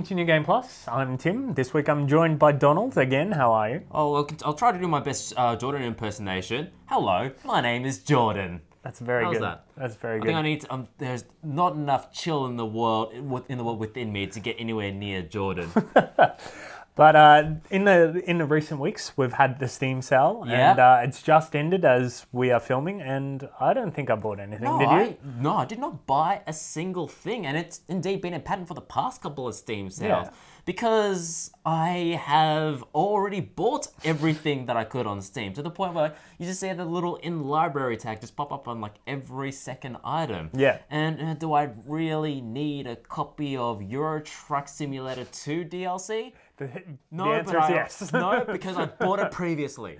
welcome to New Game Plus. I'm Tim. This week I'm joined by Donald again. How are you? Oh, I'll, I'll try to do my best uh, Jordan impersonation. Hello, my name is Jordan. That's very How's good. that? That's very good. I think I need to, um, there's not enough chill in the world in the world within me to get anywhere near Jordan. But uh, in the in the recent weeks, we've had the Steam sale, Yeah. and uh, it's just ended as we are filming. And I don't think I bought anything. No, did you? I, no, I did not buy a single thing, and it's indeed been a pattern for the past couple of Steam sales. Yeah. Because I have already bought everything that I could on Steam to the point where you just see the little in library tag just pop up on like every second item. Yeah. And uh, do I really need a copy of Euro Truck Simulator 2 DLC? The, No, the answer is I, yes. no, because I bought it previously.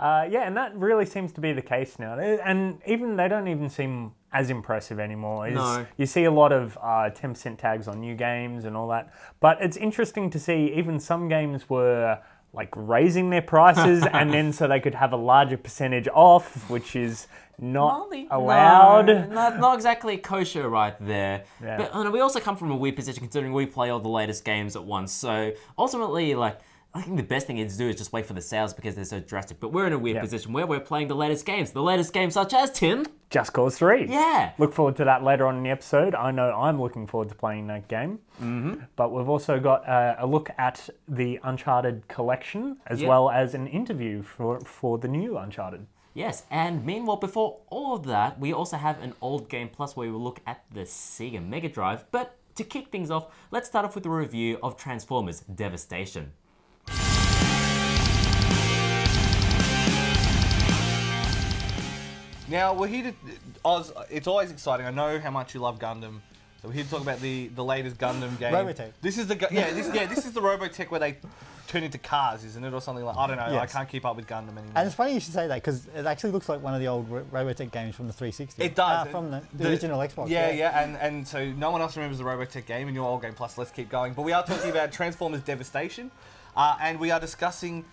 Uh, yeah, and that really seems to be the case now. And even they don't even seem as impressive anymore. It's- No. You see a lot of uh, 10% tags on new games and all that. But it's interesting to see even some games were like raising their prices and then so they could have a larger percentage off, which is not Molly- allowed. No, not, not exactly kosher right there. Yeah. But we also come from a weird position considering we play all the latest games at once. So ultimately, like, I think the best thing to do is just wait for the sales because they're so drastic. But we're in a weird Yeah. position where we're playing the latest games. The latest games such as Tim. Just Cause 3. Yeah. Look forward to that later on in the episode. I know I'm looking forward to playing that game. Mm-hmm. But we've also got uh, a look at the Uncharted collection as Yeah. well as an interview for, for the new Uncharted. Yes, and meanwhile, before all of that, we also have an old game plus where we will look at the Sega Mega Drive. But to kick things off, let's start off with a review of Transformers Devastation. Now we're here to. Oz, it's always exciting. I know how much you love Gundam. So we're here to talk about the, the latest Gundam game. Robotech. This is the yeah this yeah this is the Robotech where they turn into cars, isn't it, or something like? I don't know. I can't keep up with Gundam anymore. And it's funny you should say that because it actually looks like one of the old Ro- Robotech games from the 360. it does Ah, from the, the original Xbox. Yeah, yeah, and and so no one else remembers the Robotech game, and your old game plus. Let's keep going. But we are talking about Transformers Devastation, uh, and we are discussing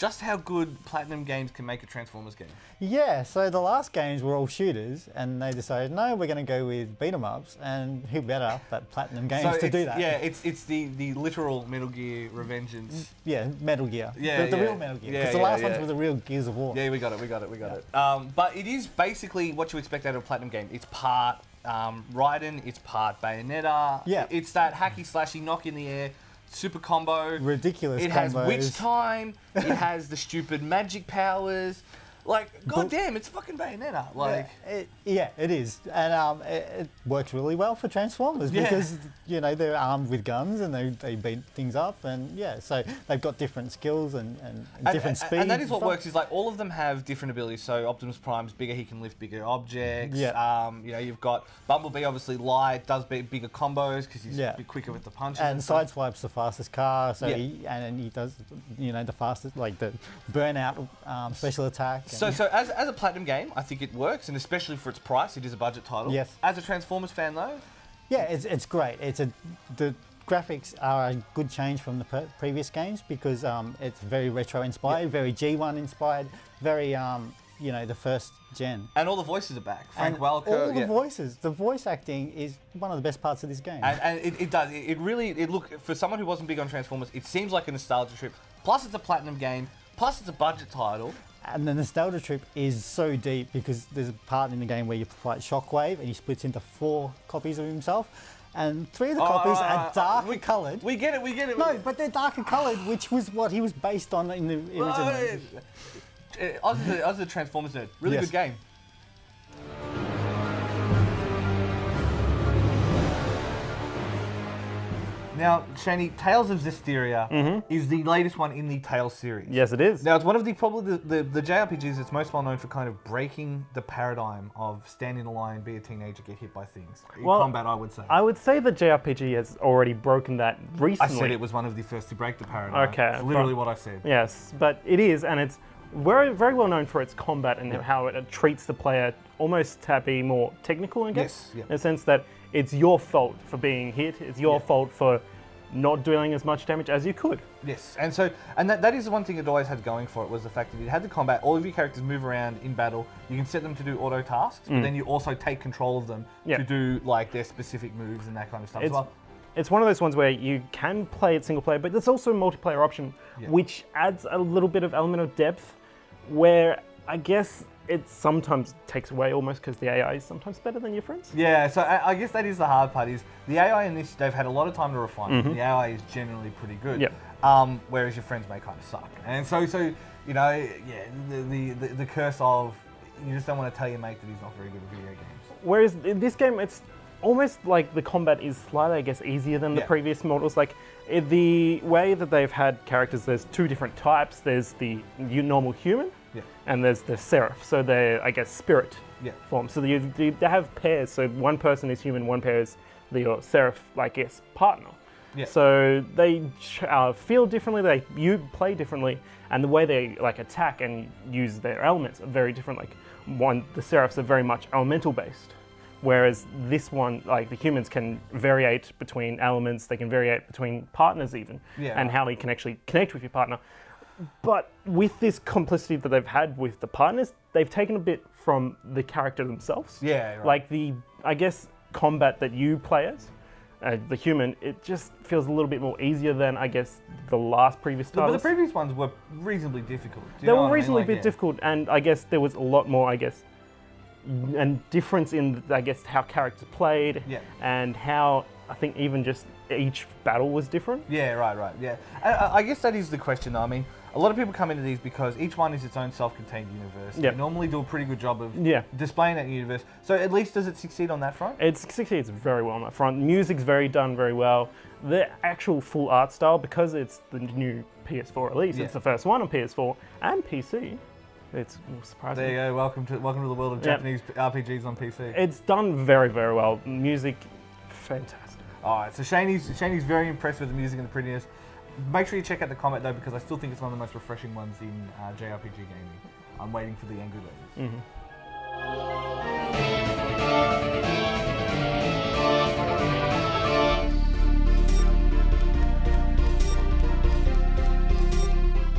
just how good Platinum Games can make a Transformers game. Yeah, so the last games were all shooters, and they decided, no, we're going to go with beat 'em ups, and who better but Platinum Games to do that? Yeah, it's it's the the literal Metal Gear Revengeance. Yeah, Metal Gear. Yeah, the, the yeah. real Metal Gear. Yeah, Because the yeah, last yeah. ones were the real Gears of War. Yeah, we got it, we got it, we got it. Um, but it is basically what you expect out of a platinum game. It's part um, Raiden, it's part Bayonetta. Yeah. It's that hacky slashy knock in the air, super combo. Ridiculous It has witch time. it has the stupid magic powers. Like, goddamn, it's fucking Bayonetta. Like, Yeah, it, yeah, it is, and um, it, it works really well for Transformers Yeah. because you know they're armed with guns and they, they beat things up, and yeah, so they've got different skills and, and, And- different and, speeds. And that is what works. Is like all of them have different abilities. So Optimus Prime's bigger; he can lift bigger objects. Yeah. Um, you know, you've got Bumblebee, obviously light, does big, bigger combos because he's Yeah. quicker with the punches. and stuff. Sideswipe's the fastest car, so Yeah. he and he does you know the fastest like the burnout um, special attack. So, so as, as a platinum game, I think it works, and especially for its price, it is a budget title. Yes. As a Transformers fan, though, Yeah, it's, it's great. It's a the graphics are a good change from the pre- previous games because um, it's very retro inspired, very G1 inspired, very um, you know the first gen. and all the voices are back. Frank and Welker. all the yeah. voices, the voice acting is one of the best parts of this game. And, and it, it does. It, it really. It look for someone who wasn't big on Transformers. It seems like a nostalgia trip. Plus, it's a platinum game. Plus, it's a budget title. And the nostalgia trip is so deep because there's a part in the game where you fight Shockwave and he splits into four copies of himself, and three of the copies Uh, are darker we- coloured. We get it. We get it. no, but they're darker coloured, which was what he was based on in the original. Uh, uh, Oz is a, Oz is a Transformers nerd. Really Yes. good game. Now, Shani, Tales of Zestiria mm-hmm. is the latest one in the Tales series. Yes, it is. Now, it's one of the probably the, the, the JRPGs that's most well known for kind of breaking the paradigm of stand in a line, be a teenager, get hit by things. In Well, combat, I would say. I would say that JRPG has already broken that recently. I said it was one of the first to break the paradigm. Okay, It's literally but- what I said. Yes, but it is, and it's very, very well known for its combat and how it treats the player almost to be more technical, I guess. Yes, yeah. In the sense that it's your fault for being hit, it's your Yeah. fault for not doing as much damage as you could. Yes, and so and that, that is the one thing it always had going for it was the fact that you had the combat. All of your characters move around in battle. You can set them to do auto tasks, but then you also take control of them Mm. Yeah. to do like their specific moves and that kind of stuff as It's well. it's one of those ones where you can play it single player, but there's also a multiplayer option, which adds a little bit of element of depth, where I guess it sometimes takes away almost because the AI is sometimes better than your friends. Yeah, so I, I guess that is the hard part. Is the AI in this? They've had a lot of time to refine. it. The AI is generally pretty good. Yep. Um, whereas your friends may kind of suck. And so, so you know, yeah, the the, the, the curse of you just don't want to tell your mate that he's not very good at video games. Whereas in this game, it's almost like the combat is slightly, I guess, easier than the Yeah. previous models. Like the way that they've had characters, there's two different types. There's the normal human, Yeah. and there's the seraph. So they're, I guess, spirit Yeah. form. So you, they have pairs. So one person is human, one pair is the your seraph, like yes, partner. Yeah. So they uh, feel differently. They you play differently, and the way they like attack and use their elements are very different. Like one, the seraphs are very much elemental based, whereas this one, like the humans, can variate between elements. They can variate between partners even, Yeah. and how they can actually connect with your partner. But with this complicity that they've had with the partners, they've taken a bit from the character themselves. Yeah, right. Like the, I guess, combat that you play as, uh, the human, it just feels a little bit more easier than, I guess, the last previous But the previous ones were reasonably difficult. Do you they know were what I mean? reasonably Like, bit yeah. difficult, and I guess there was a lot more, I guess, and difference in, I guess, how characters played, Yeah. and how I think even just each battle was different. Yeah, right, right. Yeah, I, I- I guess that is the question. though. I mean, a lot of people come into these because each one is its own self-contained universe. Yep. They normally do a pretty good job of Yeah. displaying that universe. So at least does it succeed on that front? It succeeds very well on that front. Music's very done very well. The actual full art style, because it's the new PS4 release, Yeah. it's the first one on PS4 and PC. It's surprising. There you go. Welcome to welcome to the world of Yep. Japanese RPGs on PC. It's done very, very well. Music, fantastic. All right, so Shaney's Shaney's very impressed with the music and the prettiness. Make sure you check out the comment though, because I still think it's one of the most refreshing ones in uh, JRPG gaming. I'm waiting for the angry ladies.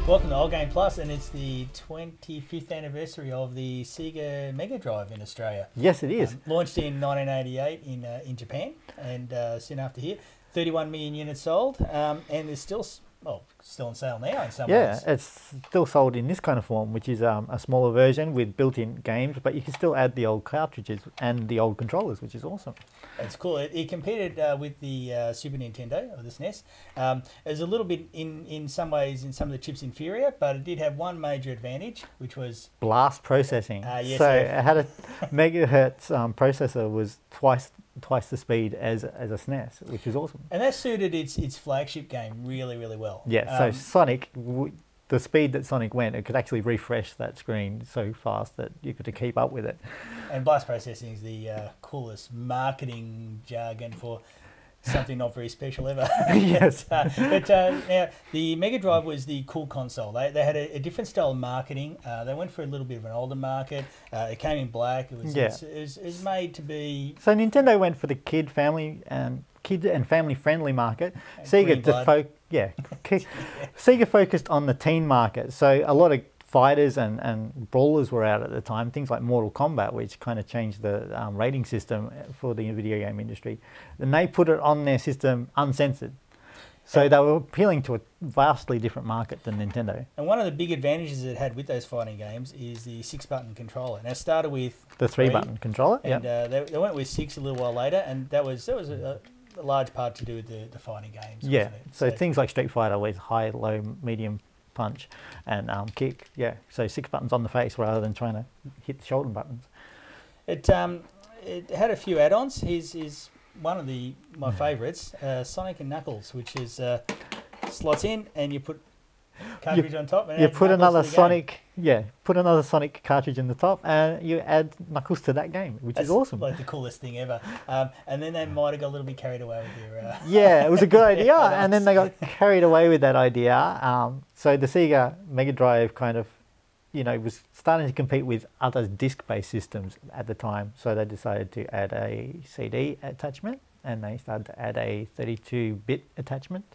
Welcome to Old Game Plus, and it's the 25th anniversary of the Sega Mega Drive in Australia. Yes, it is. Launched in 1988 in uh, in Japan, and uh, soon after here, 31 million units sold, um, and there's still well still on sale now in some Yeah, ways. it's still sold in this kind of form, which is um, a smaller version with built-in games, but you can still add the old cartridges and the old controllers, which is awesome. It's cool. It, it competed uh, with the uh, Super Nintendo or the SNES. Um, it was a little bit in in some ways in some of the chips inferior, but it did have one major advantage, which was Blast processing. Ah, yes, so it had a megahertz um, processor was twice twice the speed as as a SNES, which is awesome. and that suited its its flagship game really really well. Yeah, so Um, Sonic, w- the speed that Sonic went, it could actually refresh that screen so fast that you could to keep up with it. And blast processing is the uh, coolest marketing jargon for something not very special ever. Yes. Uh, but uh, now the Mega Drive was the cool console. They, they had a, a different style of marketing. Uh, they went for a little bit of an older market. Uh, it came in black. It was, Yeah. it was, it was, it was made to be So Nintendo went for the kid family and kid and family friendly market. Sega to fo- yeah, Sega focused on the teen market. So a lot of fighters and, and brawlers were out at the time. Things like Mortal Kombat, which kind of changed the um, rating system for the video game industry, and they put it on their system uncensored. So they were appealing to a vastly different market than Nintendo. And one of the big advantages it had with those fighting games is the six button controller. Now it started with The three button controller. and Yeah. uh, they, they went with six a little while later, and that was that was a, a large part to do with the, the fighting games. Yeah, wasn't it? so, things like Street Fighter with high, low, medium punch, and um, kick. Yeah, so six buttons on the face rather than trying to hit the shoulder buttons. It um, it had a few add-ons. Here's is one of the my favourites, uh, Sonic and Knuckles, which is uh, slots in and you put cartridge on top. And You put Knuckles another. Sonic, yeah, put another Sonic cartridge in the top, and you add Knuckles to that game, which That's is awesome. Like the coolest thing ever. Um, and then they might have got a little bit carried away with their. Uh, yeah, it was a good idea, and then they got carried away with that idea. Um, so the Sega Mega Drive kind of, you know, was starting to compete with other disc-based systems at the time. So they decided to add a CD attachment, and they started to add a 32-bit attachment,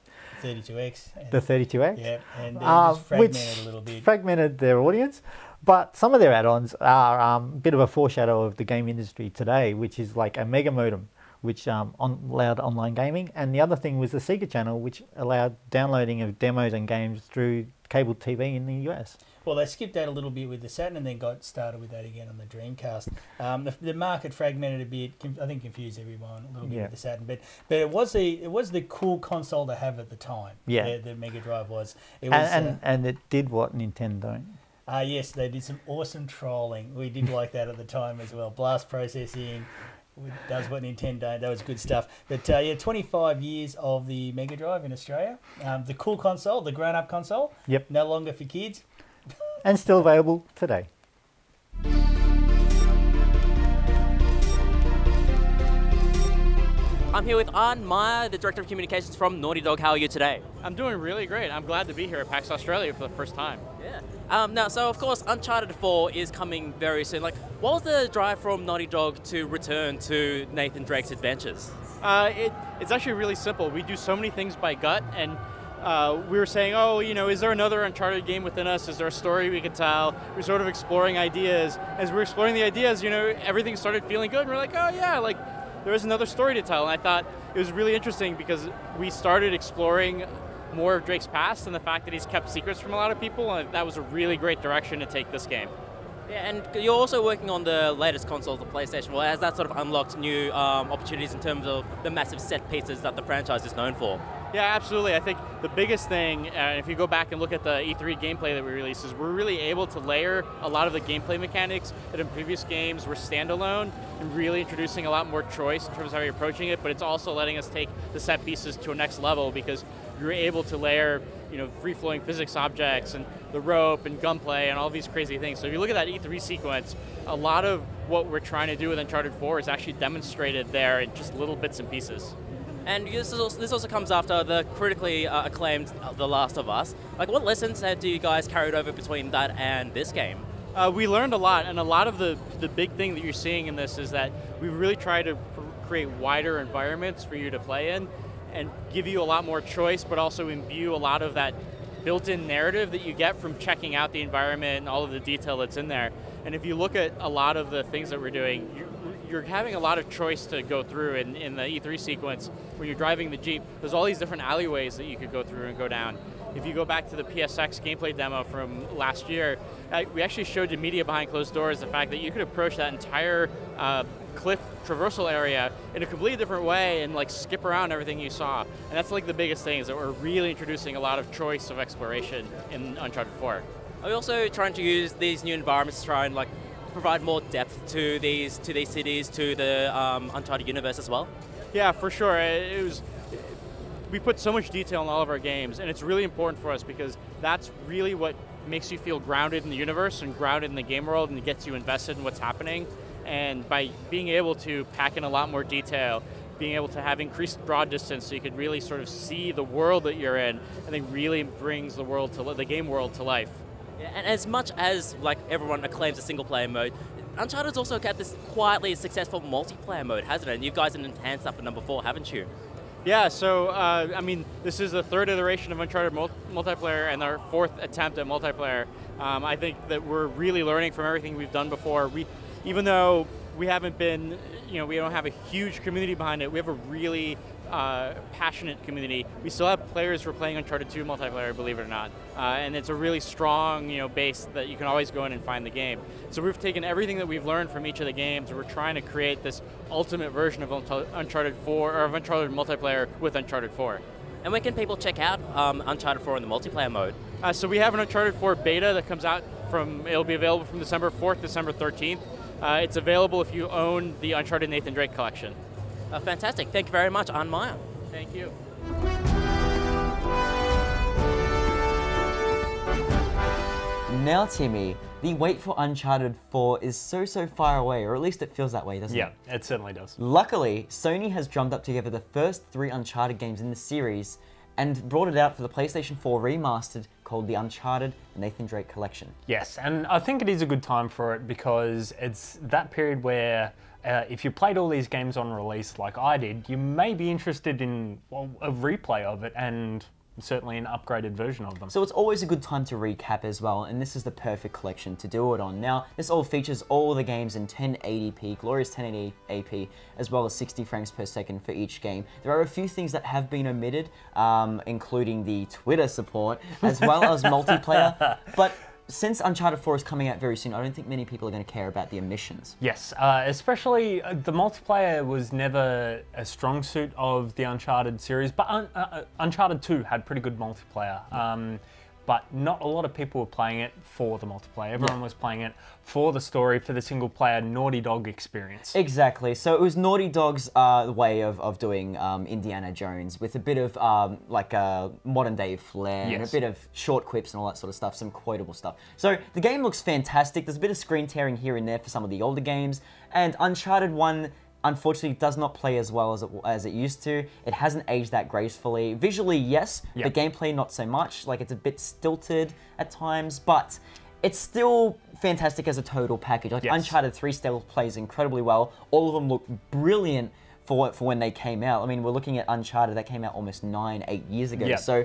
32x. And, the 32X. yeah, and which fragmented a little bit. fragmented their audience. But some of their add-ons are um, a bit of a foreshadow of the game industry today, which is like a mega modem, which um, on, allowed online gaming, and the other thing was the Sega channel, which allowed downloading of demos and games through cable TV in the US. Well, they skipped that a little bit with the Saturn and then got started with that again on the Dreamcast. Um, the, the market fragmented a bit. I think confused everyone a little bit Yeah. with the Saturn, but but it was the it was the cool console to have at the time. Yeah. the, the Mega Drive was. It was. And, uh, and, and it did what Nintendo don't. Ah, yes, they did some awesome trolling. We did like that at the time as well. Blast processing does what Nintendo. That was good stuff. But uh, yeah, 25 years of the Mega Drive in Australia. Um, the cool console, the grown-up console. Yep. No longer for kids. And still available today. I'm here with Arne Meyer, the Director of Communications from Naughty Dog. How are you today? I'm doing really great. I'm glad to be here at PAX Australia for the first time. Yeah. Um, now, so of course, Uncharted 4 is coming very soon. Like, what was the drive from Naughty Dog to return to Nathan Drake's adventures? Uh, it, it's actually really simple. We do so many things by gut, and uh, we were saying, oh, you know, is there another Uncharted game within us? Is there a story we could tell? We're sort of exploring ideas. As we're exploring the ideas, you know, everything started feeling good. And we're like, oh, yeah, like, there is another story to tell. And I thought it was really interesting because we started exploring more of Drake's past and the fact that he's kept secrets from a lot of people, and that was a really great direction to take this game. Yeah, and you're also working on the latest console, the PlayStation Well, Has that sort of unlocked new um, opportunities in terms of the massive set pieces that the franchise is known for? Yeah, absolutely. I think the biggest thing, uh, if you go back and look at the E3 gameplay that we released, is we're really able to layer a lot of the gameplay mechanics that in previous games were standalone and really introducing a lot more choice in terms of how you're approaching it, but it's also letting us take the set pieces to a next level because you're able to layer you know, free-flowing physics objects and the rope and gunplay and all these crazy things. So if you look at that E3 sequence, a lot of what we're trying to do with Uncharted 4 is actually demonstrated there in just little bits and pieces. And this, is also, comes after the critically uh, acclaimed uh, The Last of Us. Like, what lessons do you guys carried over between that and this game? Uh, we learned a lot, and a lot of the, the big thing that you're seeing in this is that we really try to create wider environments for you to play in and give you a lot more choice, but also imbue a lot of that built-in narrative that you get from checking out the environment and all of the detail that's in there. And if you look at a lot of the things that we're doing, you're, having a lot of choice to go through in, in the E3 sequence. When you're driving the Jeep, there's all these different alleyways that you could go through and go down. If you go back to the PSX gameplay demo from last year, we actually showed you media behind closed doors the fact that you could approach that entire uh, cliff traversal area in a completely different way and like skip around everything you saw. And that's like the biggest thing is that we're really introducing a lot of choice of exploration in Uncharted 4. Are we also trying to use these new environments to try and like provide more depth to these to these cities, to the um, Uncharted universe as well? Yeah, for sure. It it was. We put so much detail in all of our games, and it's really important for us because that's really what makes you feel grounded in the universe and grounded in the game world, and gets you invested in what's happening. And by being able to pack in a lot more detail, being able to have increased draw distance, so you can really sort of see the world that you're in, I think really brings the world to the game world to life. Yeah, and as much as like everyone acclaims the single player mode, Uncharted's also got this quietly successful multiplayer mode, hasn't it? And you guys have enhanced that for number four, haven't you? Yeah, so uh, I mean, this is the third iteration of Uncharted mul- multiplayer and our fourth attempt at multiplayer. Um, I think that we're really learning from everything we've done before. We, even though we haven't been, you know, we don't have a huge community behind it. We have a really uh, passionate community. We still have players who are playing Uncharted 2 multiplayer, believe it or not, uh, and it's a really strong, you know, base that you can always go in and find the game. So we've taken everything that we've learned from each of the games, and we're trying to create this ultimate version of Uncharted 4 or of Uncharted multiplayer with Uncharted 4. And when can people check out um, Uncharted 4 in the multiplayer mode? Uh, so we have an Uncharted 4 beta that comes out from. It'll be available from December 4th, December 13th. Uh, it's available if you own the Uncharted Nathan Drake collection. Uh, fantastic. Thank you very much, Arne Meyer. Thank you. Now, Timmy, the wait for Uncharted 4 is so, so far away, or at least it feels that way, doesn't Yeah, it? Yeah, it certainly does. Luckily, Sony has drummed up together the first three Uncharted games in the series and brought it out for the PlayStation 4 remastered called the Uncharted Nathan Drake Collection. Yes, and I think it is a good time for it because it's that period where uh, if you played all these games on release like I did, you may be interested in well, a replay of it and certainly an upgraded version of them. So it's always a good time to recap as well, and this is the perfect collection to do it on. Now, this all features all the games in 1080p, glorious 1080p, as well as 60 frames per second for each game. There are a few things that have been omitted, um, including the Twitter support, as well as multiplayer, but since Uncharted 4 is coming out very soon, I don't think many people are going to care about the emissions. Yes, uh, especially uh, the multiplayer was never a strong suit of the Uncharted series, but Un- uh, uh, Uncharted 2 had pretty good multiplayer. Um, but not a lot of people were playing it for the multiplayer. Everyone was playing it for the story, for the single player Naughty Dog experience. Exactly. So it was Naughty Dog's uh, way of, of doing um, Indiana Jones with a bit of um, like a modern day flair and a bit of short quips and all that sort of stuff, some quotable stuff. So the game looks fantastic. There's a bit of screen tearing here and there for some of the older games, and Uncharted 1 unfortunately does not play as well as it, as it used to. It hasn't aged that gracefully. Visually, yes, Yeah. the gameplay not so much. Like it's a bit stilted at times, but it's still fantastic as a total package. Like Yes. Uncharted 3 still plays incredibly well. All of them look brilliant for for when they came out. I mean, we're looking at Uncharted that came out almost nine, eight years ago. Yeah. So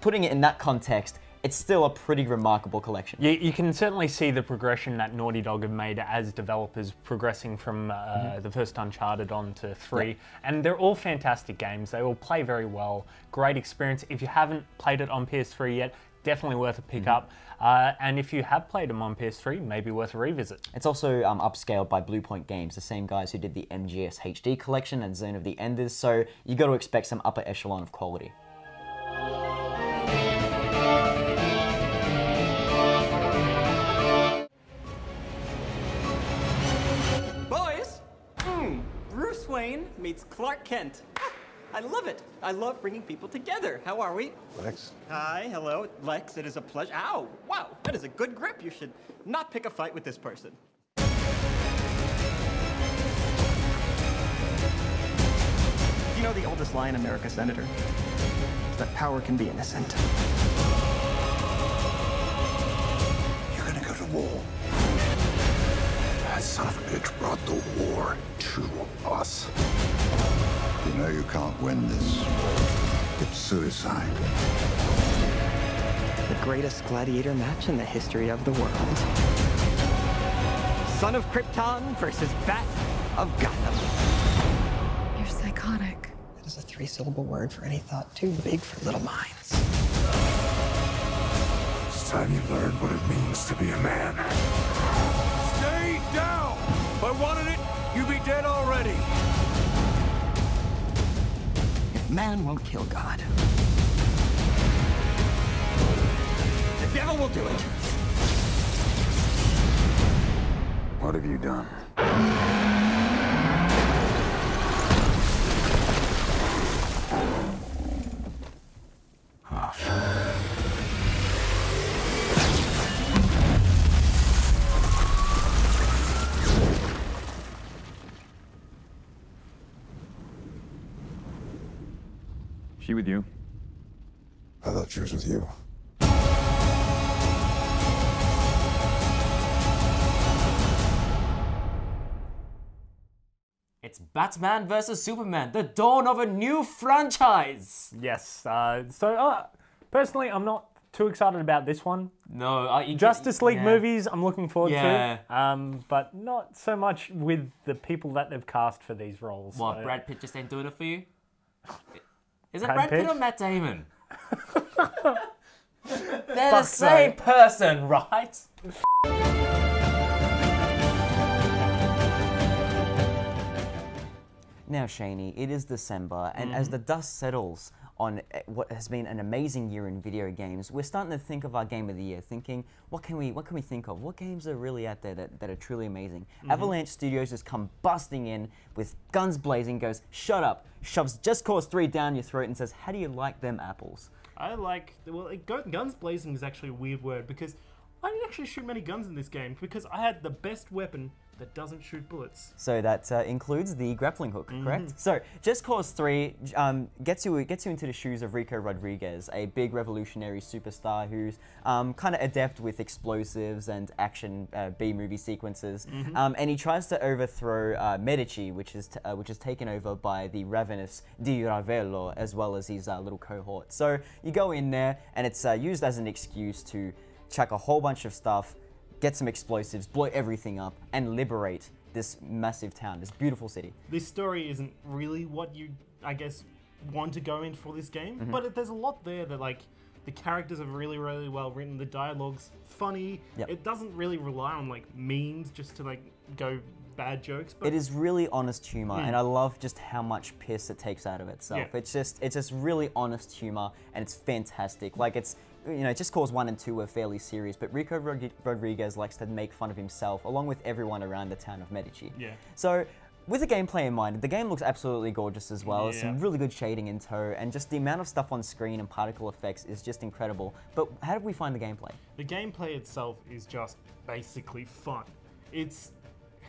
putting it in that context, it's still a pretty remarkable collection. You, you can certainly see the progression that Naughty Dog have made as developers progressing from uh, the first Uncharted on to 3. And they're all fantastic games. They all play very well. Great experience. If you haven't played it on PS3 yet, definitely worth a pick up. Uh, and if you have played them on PS3, maybe worth a revisit. It's also um, upscaled by Bluepoint Games, the same guys who did the MGS HD collection and Zone of the Enders, so you got to expect some upper echelon of quality. Meets Clark Kent. Ah, I love it. I love bringing people together. How are we? Lex, Hi, hello, Lex. It is a pleasure. Ow! Wow, that is a good grip. You should not pick a fight with this person. You know the oldest lie in America, Senator? That power can be innocent. Son of a bitch brought the war to us. You know you can't win this. It's suicide. The greatest gladiator match in the history of the world. Son of Krypton versus Bat of Gotham. You're psychotic. That is a three-syllable word for any thought too big for little minds. It's time you learn what it means to be a man. Stay down! If I wanted it, you'd be dead already. If man won't kill God, the devil will do it. What have you done? With you? I thought she was with you. It's Batman versus Superman, the dawn of a new franchise. Yes. Uh, so, uh, personally, I'm not too excited about this one. No, uh, you Justice League yeah. movies, I'm looking forward Yeah. to, um, but not so much with the people that they've cast for these roles. What, So- Brad Pitt just ain't doing it for you? Is it Brad Brad, Pitt? Pitt? or Matt Damon? They're the Fuck's same sake. person, right? Now, Shaney, it is December, and as mm-hmm. the dust settles on uh, what has been an amazing year in video games, we're starting to think of our game of the year, thinking, what can we, what can we think of? What games are really out there that, that are truly amazing? Avalanche Studios has come busting in with guns blazing, goes, shut up, shoves Just Cause 3 down your throat, and says, how do you like them apples? I like well, it, guns blazing is actually a weird word because I didn't actually shoot many guns in this game because I had the best weapon that doesn't shoot bullets. So that uh, includes the grappling hook, Mm-hmm. correct? So Just Cause 3 um, gets you gets you into the shoes of Rico Rodriguez, a big revolutionary superstar who's um, kind of adept with explosives and action uh, B movie sequences, Mm-hmm. um, and he tries to overthrow uh, Medici, which is t- uh, which is taken over by the ravenous Di Ravello as well as his uh, little cohort. So you go in there, and it's uh, used as an excuse to chuck a whole bunch of stuff get some explosives, blow everything up, and liberate this massive town, this beautiful city. This story isn't really what you, I guess, want to go in for this game, Mm-hmm. but there's a lot there that like. The characters are really, really well written. The dialogue's funny. Yep. It doesn't really rely on like memes just to like go bad jokes. But It is really honest humor, and I love just how much piss it takes out of itself. Yeah. It's just, it's just really honest humor, and it's fantastic. Like it's, you know, just cause one and two were fairly serious, but Rico Rod- Rodriguez likes to make fun of himself, along with everyone around the town of Medici. Yeah. So. With the gameplay in mind, the game looks absolutely gorgeous as well. Some really good shading in tow, and just the amount of stuff on screen and particle effects is just incredible. But how did we find the gameplay? the gameplay itself is just basically fun. It's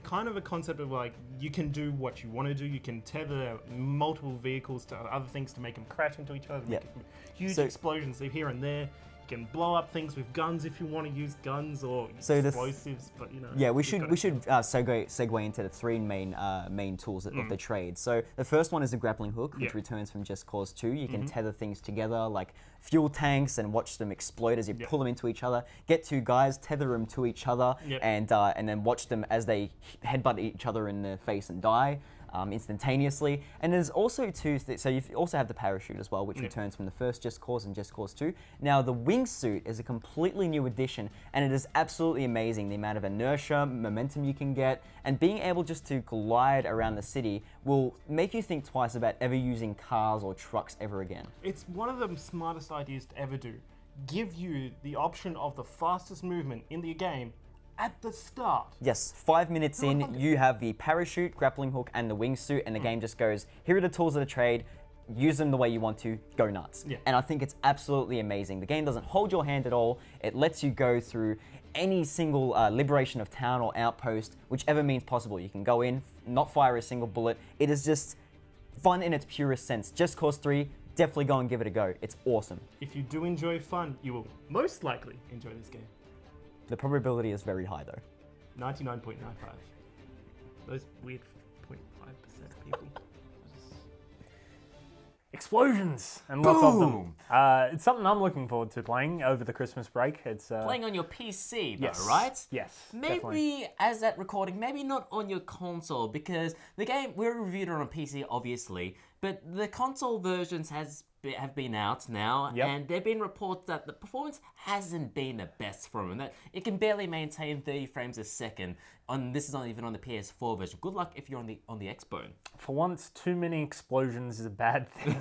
kind of a concept of like you can do what you want to do. You can tether multiple vehicles to other things to make them crash into each other. Make Yeah. huge So- explosions here and there. Can blow up things with guns if you want to use guns or So the explosives. but you know. Yeah, we should we should uh, segue segue into the three main uh, main tools of the trade. So the first one is the grappling hook, which Mm. Yeah. Returns from Just Cause 2. You can tether things together like fuel tanks and watch them explode as you Yeah. pull them into each other. Get two guys, tether them to each other, Yeah. and uh, and then watch them as they headbutt each other in the face and die. Um, instantaneously, and there's also two. Th- so you also have the parachute as well, which Yeah. returns from the first Just Cause and Just Cause 2. Now the wingsuit is a completely new addition, and it is absolutely amazing. The amount of inertia, momentum you can get, and being able just to glide around the city will make you think twice about ever using cars or trucks ever again. It's one of the smartest ideas to ever do. Give you the option of the fastest movement in the game at the start. Yes, five minutes in, you have the parachute, grappling hook, and the wingsuit, and the game just goes, here are the tools of the trade, use them the way you want to, go nuts. Yeah. And I think it's absolutely amazing. The game doesn't hold your hand at all, it lets you go through any single uh, liberation of town or outpost, whichever means possible. You can go in, not fire a single bullet. It is just fun in its purest sense. Just Cause 3, definitely go and give it a go. It's awesome. If you do enjoy fun, you will most likely enjoy this game. The probability is very high though. 99.95. Those weird 0.5% people. Explosions and lots of them. Uh, it's something I'm looking forward to playing over the Christmas break. It's uh, Playing on your PC, though, yes, right? Yes, Maybe definitely. as that recording, maybe not on your console because the game we reviewed it on a PC, obviously, but the console versions has be- have been out now, Yep. and there've been reports that the performance hasn't been the best from it. That it can barely maintain 30 frames a second. On this is not even on the PS4 version. Good luck if you're on the on the Xbone. For once, too many explosions is a bad thing.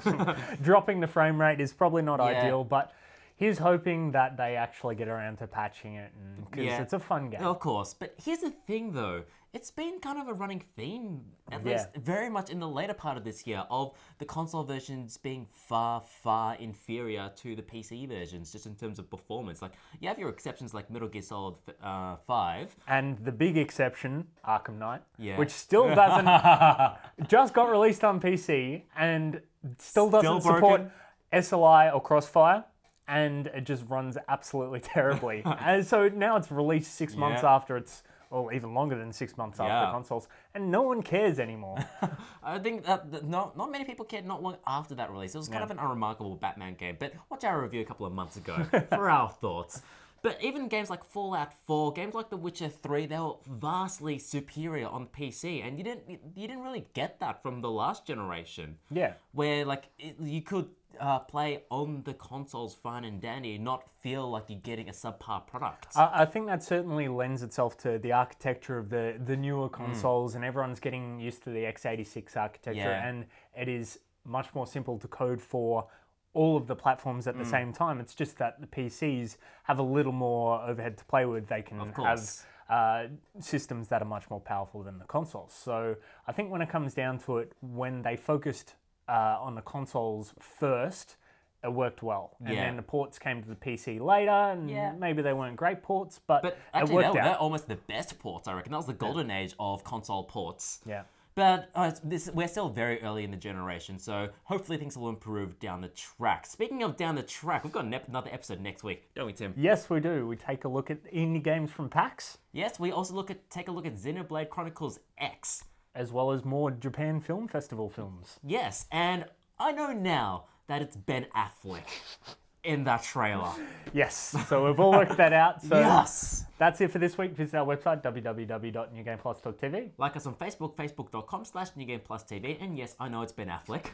Dropping the frame rate is probably not Yeah. ideal, but he's hoping that they actually get around to patching it because Yeah. it's a fun game. Of course, but here's the thing though. It's been kind of a running theme, at Yeah. least very much in the later part of this year, of the console versions being far, far inferior to the PC versions, just in terms of performance. Like, you have your exceptions like Metal Gear Solid uh, 5. And the big exception, Arkham Knight, Yeah. which still doesn't, just got released on PC and still doesn't Still support. SLI or Crossfire, and it just runs absolutely terribly. and so now it's released six months after it's, well, even longer than six months after Yeah. the consoles, and no one cares anymore. I think that, that not, not many people cared not long after that release. It was kind Yeah. of an unremarkable Batman game, but watch our review a couple of months ago for our thoughts. But even games like Fallout 4, games like The Witcher 3, they were vastly superior on PC, and you didn't you didn't really get that from the last generation. Yeah. where like it, you could uh, play on the consoles fine and dandy, not feel like you're getting a subpar product. I, I think that certainly lends itself to the architecture of the, the Mm. newer consoles, and everyone's getting used to the x86 architecture, Yeah. and it is much more simple to code for all of the platforms Mm. at the same time. It's just that the PCs have a little more overhead to play with. They can Of have uh, systems that are much more powerful than the consoles. So I think when it comes down to it, when they focused uh, on the consoles first, it worked well. And Yeah. then the ports came to the PC later, and Yeah. maybe they weren't great ports, but, But it worked they're, out. they're almost the best ports, I reckon. That was the golden age of console ports. Yeah. But uh, this, we're still very early in the generation, so hopefully things will improve down the track. Speaking of down the track, we've got an ep- another episode next week, don't we, Tim? Yes, we do. We take a look at indie games from PAX, Yes, we also look at take a look at Xenoblade Chronicles X. as well as more Japan Film Festival films. Yes, and I know now that it's Ben Affleck in that trailer. Yes, so we've all worked that out. So Yes! That's it for this week. Visit our website, www.newgameplus.tv. Like us on Facebook, facebook.com slash newgameplusTV, and yes, I know it's Ben Affleck.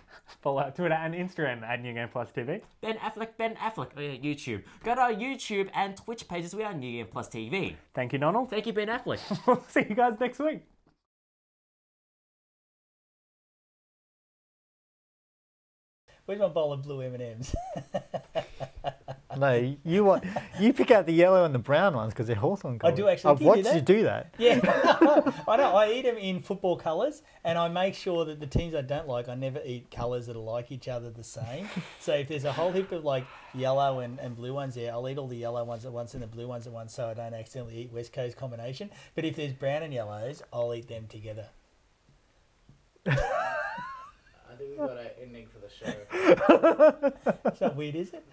Follow our Twitter and Instagram at New Game Plus TV. Ben Affleck, Ben Affleck, oh yeah, YouTube. Go to our YouTube and Twitch pages, we are New Game Plus TV. Thank you, Donald. Thank you, Ben Affleck. we'll see you guys next week. Where's my bowl of blue M&Ms? No, you want you pick out the yellow and the brown ones because they're Hawthorn colours. I do actually. I've do you do watched you do that. Yeah, I know. I eat them in football colours, and I make sure that the teams I don't like, I never eat colours that are like each other the same. so if there's a whole heap of like yellow and, and blue ones there, I'll eat all the yellow ones at once and the blue ones at once, so I don't accidentally eat West Coast combination. But if there's brown and yellows, I'll eat them together. I think we got an ending for the show. It's not weird, is it?